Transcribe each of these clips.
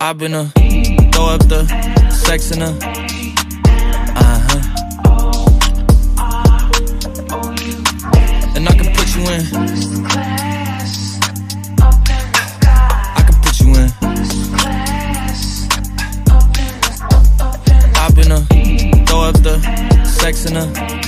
I've been a throw up the sex in a uh huh. And I can put you in. I can put you in. I've been a throw up the sex in a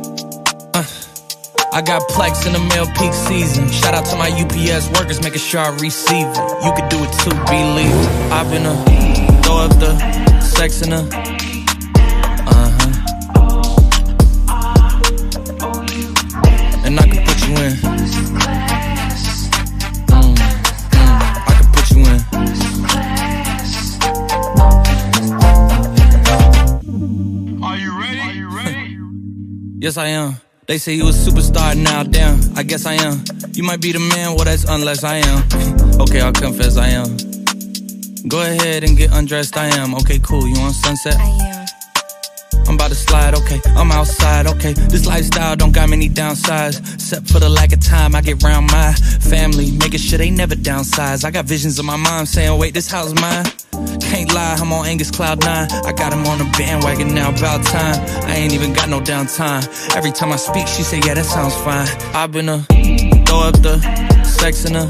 I got plex in the mail peak season. Shout out to my UPS workers, making sure I receive it. You could do it too, believe it. I've been a throw up the sex in a uh huh. And I can put you in. Mm, mm, I can put you in. Are you ready? Are you ready? Yes, I am. They say you a superstar now, damn. I guess I am. You might be the man, well, that's unless I am. okay, I'll confess I am. Go ahead and get undressed, I am. Okay, cool. You on sunset? I am. I'm about to slide, okay. I'm outside, okay. This lifestyle don't got many downsides. Except for the lack of time I get round my family. Making sure they never downsize. I got visions of my mom saying, wait, this house mine. Can't lie, I'm on Angus Cloud 9. I got him on the bandwagon now, about time. I ain't even got no downtime. Every time I speak, she say, yeah, that sounds fine. I've been a throw up the sex in a